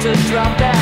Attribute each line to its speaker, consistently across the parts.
Speaker 1: to drop that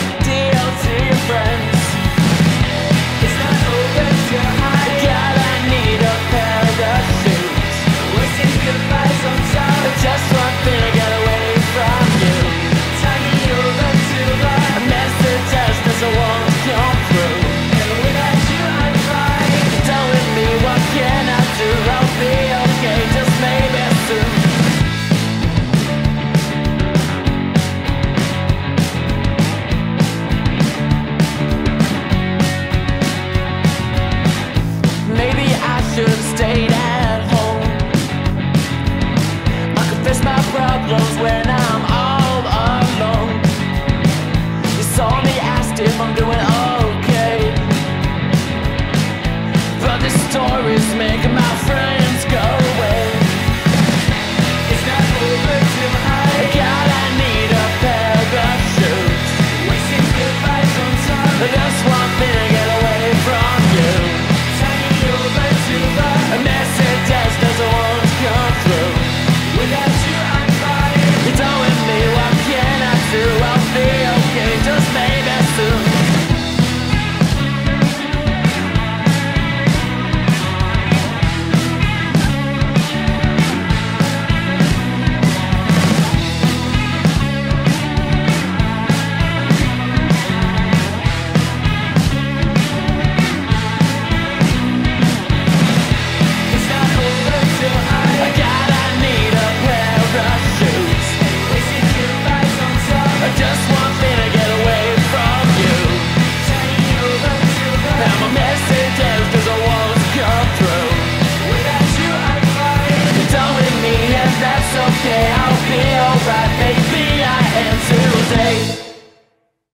Speaker 1: I'll feel all right baby.